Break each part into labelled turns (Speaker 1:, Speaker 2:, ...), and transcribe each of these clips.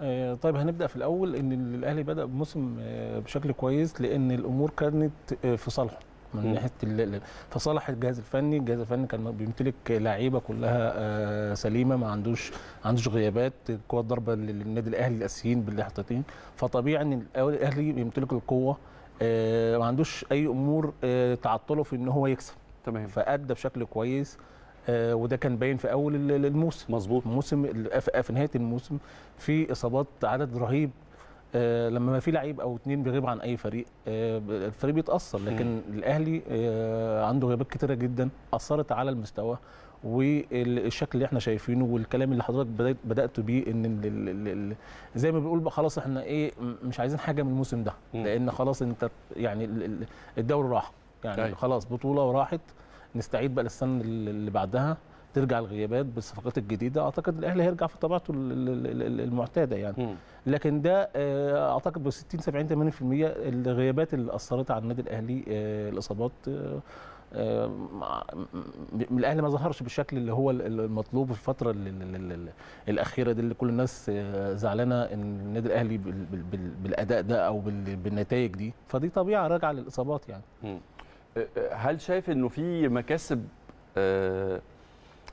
Speaker 1: آه، طيب هنبدأ في الأول إن الأهلي بدأ بموسم آه، بشكل كويس لأن الأمور كانت آه، في صالحه من. ناحية ال- ال- في صالح الجهاز الفني، الجهاز الفني كان بيمتلك لعيبة كلها سليمة ما عندوش عندوش غيابات قوه ضربه للنادي الأهلي الأساسيين بالاحتياطيين فطبيعي إن الأهلي بيمتلك القوة ما عندوش أي أمور تعطله في إن هو يكسب.
Speaker 2: تمام.
Speaker 1: فأدى بشكل كويس. وده كان باين في أول ال- ال- الموسم.
Speaker 2: مظبوط.
Speaker 1: الموسم في في نهاية الموسم في إصابات عدد رهيب. آه، لما ما في لعيب أو اتنين بيغيب عن أي فريق آه، الفريق بيتأثر. لكن الأهلي آه، عنده غيابات كتيرة جدا أثرت على المستوى والشكل اللي إحنا شايفينه والكلام اللي حضرتك بدأت بدأت بيه إن ال- ال- ال- ال- زي ما بنقول بقى خلاص إحنا إيه مش عايزين حاجة من الموسم ده. لأن خلاص أنت يعني ال- ال- الدوري راح. يعني
Speaker 2: أيوة.
Speaker 1: خلاص بطولة وراحت. نستعيد بقى للسنة اللي بعدها ترجع الغيابات بالصفقات الجديدة أعتقد الأهلي هيرجع في طبيعته ال- ال- ال- المعتادة يعني. لكن ده آه، أعتقد ب 60 70 80% الغيابات اللي أثرت على النادي الأهلي آه، الإصابات آه، الأهلي ما ظهرش بالشكل اللي هو ال- المطلوب في الفترة ال- ال- ال- ال- الأخيرة دي اللي كل الناس زعلانة إن النادي الأهلي بال- بال- بال- بالأداء ده أو بال- بالنتائج دي فدي طبيعة راجعة للإصابات يعني.
Speaker 2: هل شايف إنه في مكاسب أه،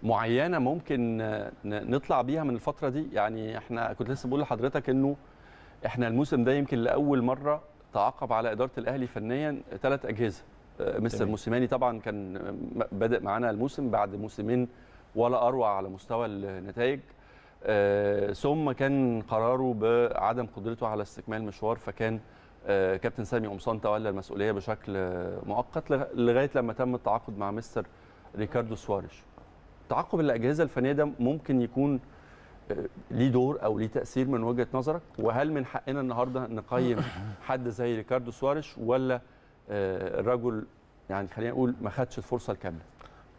Speaker 2: معينة ممكن ن- نطلع بيها من الفترة دي؟ يعني إحنا كنت لسه بقول لحضرتك إنه إحنا الموسم ده يمكن لأول مرة تعاقب على إدارة الأهلي فنيا ثلاث أجهزة. أه، مستر. موسيماني طبعا كان بادئ معانا الموسم بعد موسمين ولا أروع على مستوى النتائج. آه، ثم كان قراره بعدم قدرته على استكمال المشوار فكان آه، كابتن سامي قمصان تولى المسؤولية بشكل آه، مؤقت لغ- لغاية لما تم التعاقد مع مستر ريكاردو سواريش. تعاقب الأجهزة الفنية ده ممكن يكون آه، ليه دور أو ليه تأثير من وجهة نظرك وهل من حقنا النهارده نقيم حد زي ريكاردو سواريش ولا آه، الرجل يعني خلينا نقول ما خدش الفرصة الكاملة؟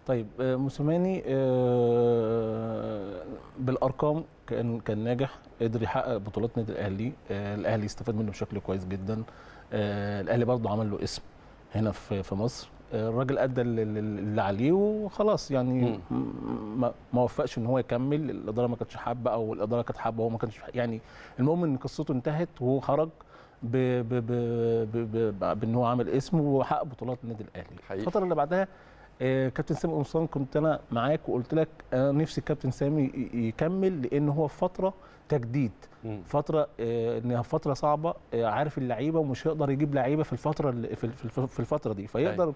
Speaker 1: طيب آه، موسيماني آه، بالأرقام كان كان ناجح قدر يحقق بطولات نادي الأهلي. آه، الأهلي استفاد منه بشكل كويس جدا. الأهلي برضه عمل له اسم هنا في في مصر. الراجل أدى اللي- عليه وخلاص يعني ما وفقش إن هو يكمل. الإدارة ما كانتش حابة أو الإدارة كانت حابة وهو ما كانش يعني المهم إن قصته انتهت وهو خرج ب ب ب ب ب بإن هو عامل اسم وحقق بطولات النادي
Speaker 2: الأهلي.
Speaker 1: الفترة اللي بعدها كابتن سامي قمصان كنت أنا معاك وقلت لك أنا نفسي كابتن سامي يكمل لأن هو في فترة تجديد
Speaker 2: مم.
Speaker 1: فترة آه، إنها فترة صعبة آه، عارف اللعيبة ومش هيقدر يجيب لعيبة في الفترة في الفترة دي فيقدر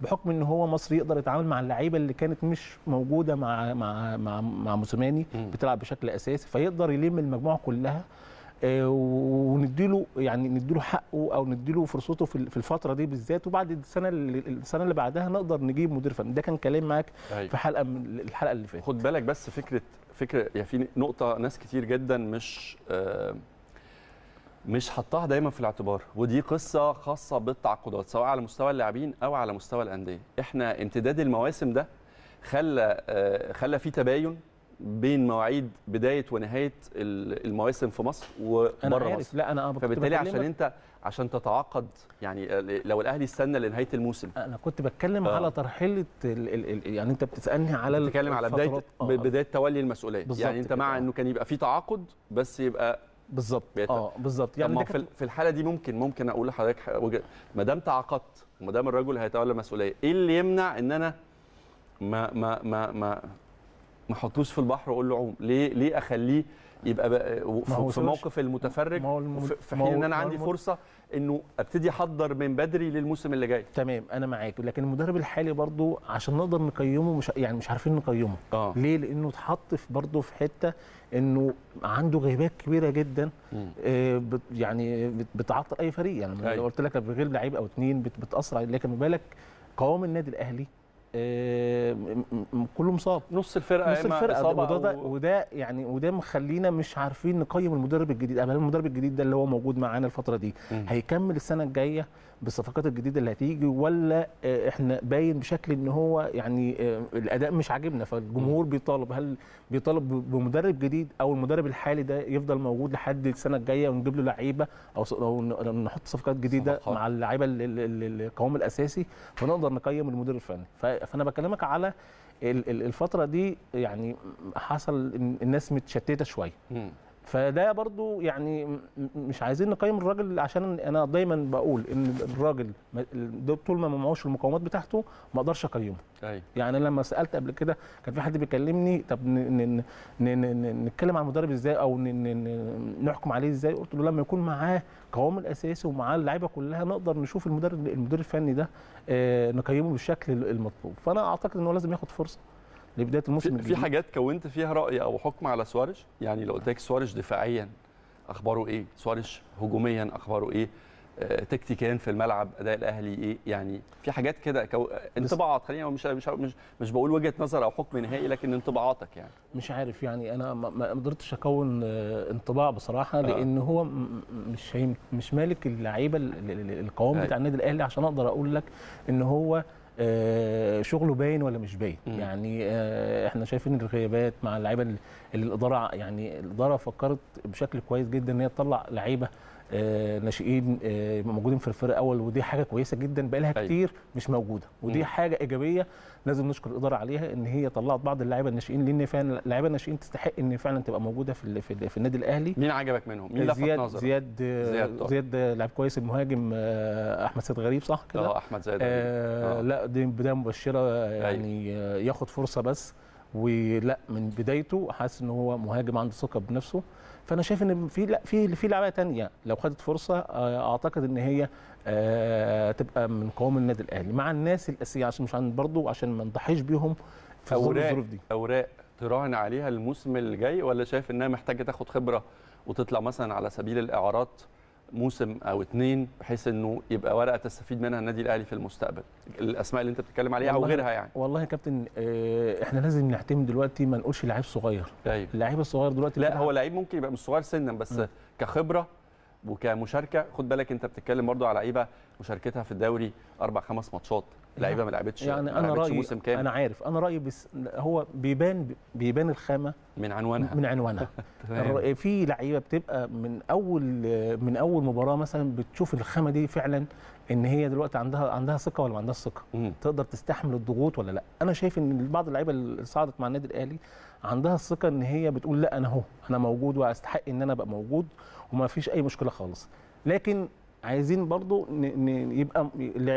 Speaker 1: بحكم إن هو مصري يقدر يتعامل مع اللعيبة اللي كانت مش موجودة مع مع مع, مع موسيماني. بتلعب بشكل أساسي فيقدر يلم المجموعة كلها آه، ونديله يعني نديله حقه أو نديله فرصته في الفترة دي بالذات. وبعد السنة اللي السنة اللي بعدها نقدر نجيب مدير فني. ده كان كلام معاك
Speaker 2: أيوة.
Speaker 1: في حلقة من الحلقة اللي فاتت.
Speaker 2: خد بالك بس فكره فكرة يعني في نقطة ناس كتير جدا مش آه، مش حطاها دايما في الاعتبار. ودي قصة خاصة بالتعاقدات سواء على مستوى اللاعبين أو على مستوى الأندية. إحنا امتداد المواسم ده خلى آه، خلى في تباين بين مواعيد بداية ونهاية ال- المواسم في مصر وبره
Speaker 1: عارف
Speaker 2: مصر.
Speaker 1: لا أنا
Speaker 2: فبالتالي عشان انت عشان تتعاقد يعني آه، لو الأهلي استنى لنهاية الموسم.
Speaker 1: أنا كنت بتكلم
Speaker 2: آه.
Speaker 1: على ترحله ال ال ال يعني أنت بتسألني على
Speaker 2: بتتكلم على بدايه
Speaker 1: الفترات- آه،
Speaker 2: بداية تولي
Speaker 1: المسؤولية.
Speaker 2: يعني
Speaker 1: أنت
Speaker 2: مع
Speaker 1: آه.
Speaker 2: إنه كان يبقى في تعاقد بس يبقى
Speaker 1: بالظبط. آه بالظبط.
Speaker 2: يعني في في الحالة دي ممكن ممكن أقول لحضرتك ما دام تعاقدت وما دام الرجل هيتولى مسؤوليه إيه اللي يمنع إن أنا ما ما ما ما ما احطوش في البحر واقول له عوم. ليه ليه أخليه يبقى في, موقف المتفرج؟ في حين
Speaker 1: إن أنا
Speaker 2: عندي فرصة إنه أبتدي أحضر من بدري للموسم اللي جاي.
Speaker 1: تمام أنا معاك. لكن المدرب الحالي برضو عشان نقدر نقيمه مش يعني مش عارفين نقيمه.
Speaker 2: آه.
Speaker 1: ليه؟ لأنه اتحط في برضه في حتة إنه عنده غيبات كبيرة جدا آه، بت يعني بت- بتعطل أي فريق. يعني
Speaker 2: أيوة.
Speaker 1: لو قلت لك بغير لعيب أو اتنين بت- بتأثر عليه. لكن بالك قوام النادي الأهلي آه، كله مصاب
Speaker 2: نص الفرقة
Speaker 1: نص الفرقة.
Speaker 2: إصابة
Speaker 1: وده, ده
Speaker 2: أو-
Speaker 1: وده يعني وده مخلينا مش عارفين نقيم المدرب الجديد هل المدرب الجديد ده اللي هو موجود معانا الفترة دي.
Speaker 2: مم.
Speaker 1: هيكمل السنة الجاية بالصفقات الجديده اللي هتيجي ولا آه، إحنا باين بشكل إن هو يعني آه، الأداء مش عاجبنا فالجمهور بيطالب. هل بيطالب بمدرب جديد أو المدرب الحالي ده يفضل موجود لحد السنة الجاية ونجيب له لعيبة أو نحط صفقات جديدة
Speaker 2: صفقات.
Speaker 1: مع اللعيبة ال- ال- ال- القوام الأساسي فنقدر نقيم المدير الفني. ف- فانا بكلمك على ال- ال- الفترة دي يعني حصل الناس متشتتة
Speaker 2: شوية.
Speaker 1: فده برضو يعني مش عايزين نقيم الراجل عشان أنا دايما بقول إن الراجل طول ما ما معهوش المقومات بتاعته ما أقدرش أقيمه.
Speaker 2: أيوه.
Speaker 1: يعني لما سألت قبل كده كان في حد بيكلمني طب نتكلم عن المدرب إزاي أو نحكم عليه إزاي؟ قلت له لما يكون معاه قوام الأساسي ومعاه اللعيبة كلها نقدر نشوف المدرب المدير الفني ده آه، نقيمه بالشكل المطلوب. فأنا أعتقد إن هو لازم ياخد فرصة. لبدايه الموسم
Speaker 2: في, في. حاجات كونت فيها رأي أو حكم على سواريش يعني لو قلت لك سواريش دفاعيا أخباره إيه؟ سواريش هجوميا أخباره إيه؟ آه، تكتيكيا في الملعب أداء الأهلي إيه؟ يعني في حاجات كده كو... انطباعات خلينا مش مش مش مش بقول وجهة نظر أو حكم نهائي لكن انطباعاتك يعني.
Speaker 1: مش عارف يعني أنا ما- قدرتش أكون آه، انطباع بصراحة لأن هو مش مش مالك اللعيبة ال- ال- ال- القوام. بتاع النادي الأهلي عشان أقدر أقول لك إن هو آه، شغله باين ولا مش باين. يعني آه، إحنا شايفين الغيابات مع اللعيبة اللي الإدارة يعني الإدارة فكرت بشكل كويس جدا إن هي تطلع لعيبة آه، ناشئين آه، موجودين في الفريق الأول ودي حاجة كويسة جدا بقى لها
Speaker 2: أيوة.
Speaker 1: كتير مش موجودة ودي. حاجة إيجابية لازم نشكر الإدارة عليها إن هي طلعت بعض اللعيبه الناشئين لأن فعلا اللعيبه الناشئين تستحق إن فعلا تبقى موجودة في في, في النادي الأهلي
Speaker 2: مين عجبك منهم مين لفت
Speaker 1: زياد
Speaker 2: نظرك
Speaker 1: زياد
Speaker 2: زياد.
Speaker 1: زياد لعيب كويس المهاجم آه، أحمد سيد غريب صح كده
Speaker 2: آه أحمد
Speaker 1: آه
Speaker 2: آه.
Speaker 1: لا دي بداية مبشرة يعني آه ياخد فرصة بس ولا من بدايته حاسس إن هو مهاجم عنده ثقة بنفسه فأنا شايف إن في لا في في لعيبه تانية لو خدت فرصة آه أعتقد إن هي آه تبقى من قوام النادي الأهلي مع الناس الاساسيه عشان مش عن برضه عشان ما نضحيش بيهم في. الظروف دي
Speaker 2: أوراق تراهن عليها الموسم اللي جاي ولا شايف إنها محتاجة تاخد خبرة وتطلع مثلا على سبيل الإعارات موسم أو اتنين بحيث إنه يبقى ورقة تستفيد منها النادي الأهلي في المستقبل. الأسماء اللي أنت بتتكلم عليها
Speaker 1: أو
Speaker 2: غيرها يعني.
Speaker 1: والله يا كابتن آه إحنا لازم نعتمد دلوقتي ما نقولش لعيب صغير.
Speaker 2: أيوه
Speaker 1: اللعيب الصغير دلوقتي
Speaker 2: لا هو لعيب ممكن يبقى مش صغير سنا بس
Speaker 1: مم.
Speaker 2: كخبرة وكمشاركة خد بالك أنت بتتكلم برضو على لعيبة مشاركتها في الدوري أربع خمس ماتشات. لعيبة ما لعبتش
Speaker 1: يعني
Speaker 2: أنا
Speaker 1: رايي
Speaker 2: موسم كامل.
Speaker 1: أنا عارف. أنا رأيي بس هو بيبان بيبان الخامة
Speaker 2: من عنوانها.
Speaker 1: من عنوانها. في لعيبة بتبقى من اول من أول مباراة مثلا بتشوف الخامة دي فعلا إن هي دلوقتي عندها عندها ثقة ولا ما عندهاش
Speaker 2: ثقة.
Speaker 1: تقدر تستحمل الضغوط ولا لأ. أنا شايف إن بعض اللعيبة اللي صعدت مع النادي الأهلي عندها الثقه إن هي بتقول لأ أنا أهو أنا موجود وأستحق إن أنا أبقى موجود وما فيش أي مشكلة خالص. لكن عايزين برضو ن... ن... يبقى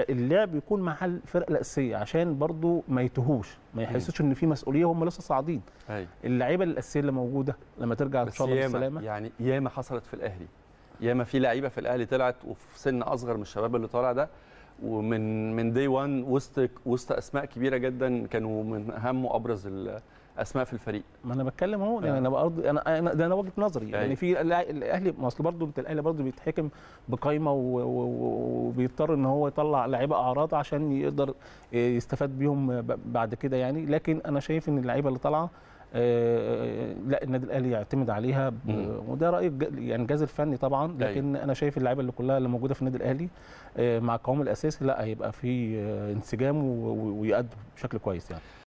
Speaker 1: اللعب يكون مع الفرقه الاساسيه عشان برضو ما يتهوش ما يحسوش إن في مسؤولية هم لسه صاعدين. اللعيبة الاساسيه اللي موجودة لما ترجع
Speaker 2: إن
Speaker 1: شاء الله بالسلامه
Speaker 2: يعني ياما حصلت في الأهلي. ياما في لعيبة في الأهلي طلعت وفي سن أصغر من الشباب اللي طالع ده ومن من دي 1 وسط وسط أسماء كبيرة جدا كانوا من أهم وأبرز الاسماء في الفريق
Speaker 1: ما أنا بتكلم أهو يعني
Speaker 2: آه.
Speaker 1: أنا برضه أنا أنا ده أنا وجهة نظري
Speaker 2: أيوة.
Speaker 1: يعني في الأهلي- الأهلي ما أصل برضه انت الأهلي برضه بيتحكم بقايمة وبيضطر إن هو يطلع لعيبة أعراض عشان يقدر يستفاد بيهم بعد كده يعني لكن أنا شايف إن اللعيبة اللي طالعة آه، لا النادي الأهلي يعتمد عليها. وده رأي يعني الجهاز الفني طبعا لكن أنا شايف اللعيبة اللي كلها اللي موجودة في النادي الأهلي آه، مع القوام الأساسي لا هيبقى في آه، انسجام و- و- ويأدوا بشكل كويس يعني